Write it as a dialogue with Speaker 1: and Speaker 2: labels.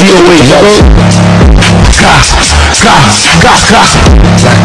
Speaker 1: DOA, nigga. Ka, ka, ka, ka.